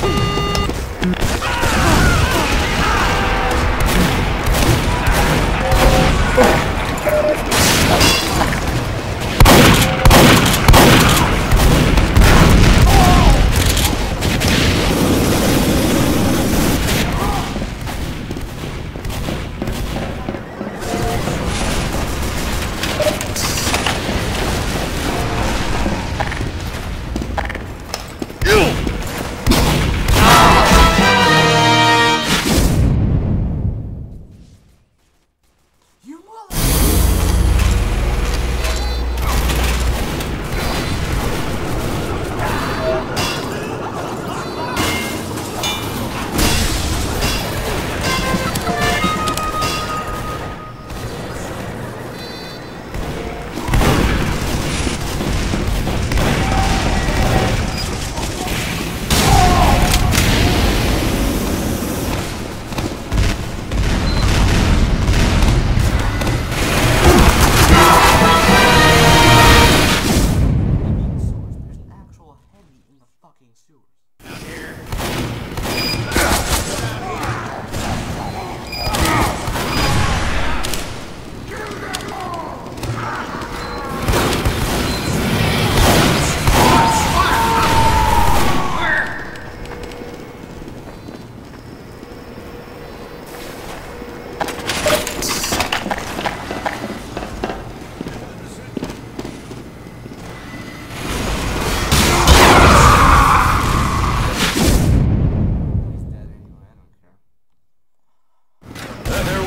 down! Fucking sewers. He's